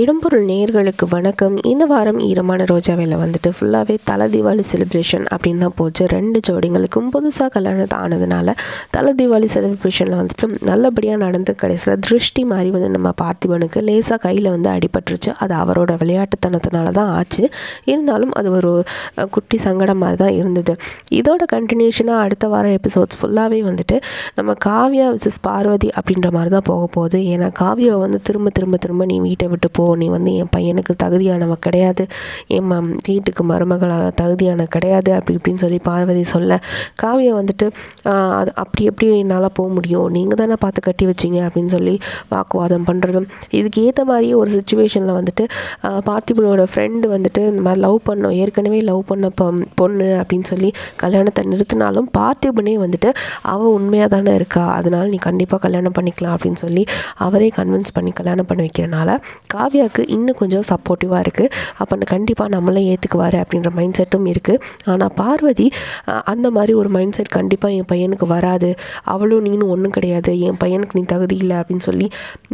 இடம்பொருள் நேயர்களுக்கு வணக்கம். இந்த வாரம் ஈரமான ரோஜாவில் வந்துட்டு ஃபுல்லாகவே தலை தீபாவளி செலிப்ரேஷன் அப்படின்னு தான் போச்சு. ரெண்டு ஜோடிங்களுக்கும் புதுசாக கல்யாணம் ஆனதுனால தலை தீபாவளி செலிப்ரேஷனில் வந்துட்டு நல்லபடியாக நடந்து கடைசியில் திருஷ்டி மாதிரி வந்து நம்ம பார்த்திபனுக்கு லேசாக கையில் வந்து அடிபட்டுருச்சு. அது அவரோட விளையாட்டுத்தனத்தினால தான் ஆச்சு. இருந்தாலும் அது ஒரு குட்டி சங்கடம் மாதிரி தான் இருந்தது. இதோட கண்டினியூஷனாக அடுத்த வாரம் எபிசோட்ஸ் ஃபுல்லாகவே வந்துட்டு நம்ம காவ்யா விசஸ் பார்வதி அப்படின்ற மாதிரி தான் போக போகுது. ஏன்னா காவ்யாவை வந்து திரும்ப திரும்ப திரும்ப நீ வீட்டை விட்டு போ நீ வந்து என் பையனுக்கு தகுதியானவ கிடையாது. என் ம- வீட்டுக்கு மருமகளாக தகுதியான கிடையாது. அப்படி இப்படின்னு சொல்லி பார்வதி சொல்ல காவியா வந்துட்டு அது அப்படி எப்படி என்னால் போக முடியும்? நீங்கள் தானே பார்த்து கட்டி வச்சீங்க? அப்படின்னு சொல்லி வாக்குவாதம் பண்ணுறதும் இதுக்கு ஏற்ற மாதிரியே ஒரு சுச்சுவேஷனில் வந்துட்டு பார்த்திபனோட ஃப்ரெண்டு வந்துட்டு இந்த மாதிரி லவ் பண்ணோம். ஏற்கனவே லவ் பண்ண பொண்ணு அப்படின்னு சொல்லி கல்யாணத்தை நிறுத்தினாலும் பார்த்திபனே வந்துட்டு அவள் உண்மையாக தானே இருக்கா? அதனால் நீ கண்டிப்பாக கல்யாணம் பண்ணிக்கலாம். அப்படின்னு சொல்லி அவரே கன்வின்ஸ் பண்ணி கல்யாணம் பண்ணி வைக்கிறனால கா காவ்யாவுக்கு இன்னும் கொஞ்சம் சப்போர்ட்டிவாக இருக்குது அப்போ கண்டிப்பாக நம்மளே ஏற்றுக்குவார் அப்படின்ற மைண்ட் செட்டும் இருக்குது ஆனால் பார்வதி அந்த மாதிரி ஒரு மைண்ட் செட் கண்டிப்பாக என் பையனுக்கு வராது. அவளும் நீனும் ஒன்றும் கிடையாது. என் பையனுக்கு நீ தகுதி இல்லை அப்படின்னு சொல்லி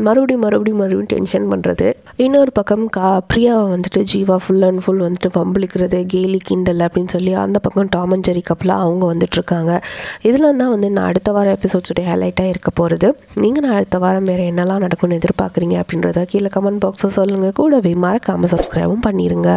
மறுபடியும் மறுபடியும் மறுபடியும் டென்ஷன் பண்ணுறது இன்னொரு பக்கம் கா பிரியாவை வந்துட்டு ஜீவா ஃபுல் அண்ட் ஃபுல் வந்துட்டு வம்பிழுக்கிறது கேலி கிண்டல் அப்படின்னு சொல்லி அந்த பக்கம் டாம் அண்ட் ஜெரி கப்பலாக அவங்க வந்துட்டுருக்காங்க இதில் தான் வந்து நான் அடுத்த வாரம் எபிசோட்ஸுடைய ஹைலைட்டாக இருக்க போகிறது நீங்கள் நான் அடுத்த வாரம் வேறு என்னெல்லாம் நடக்கும்னு எதிர்பார்க்குறீங்க அப்படின்றத கீழே கமெண்ட் பாக்ஸ் ஸோ சொல்லுங்கள் கூடவே மறக்காமல் சப்ஸ்கிரைபும் பண்ணிடுங்க